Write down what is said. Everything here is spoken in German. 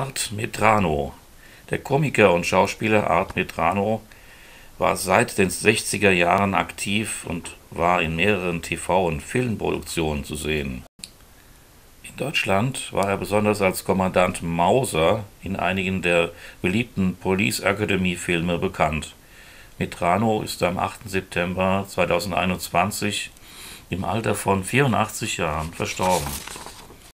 Art Medrano. Der Komiker und Schauspieler Art Medrano war seit den 60er Jahren aktiv und war in mehreren TV- und Filmproduktionen zu sehen. In Deutschland war er besonders als Kommandant Mauser in einigen der beliebten Police Academy Filme bekannt. Medrano ist am 8. September 2021 im Alter von 84 Jahren verstorben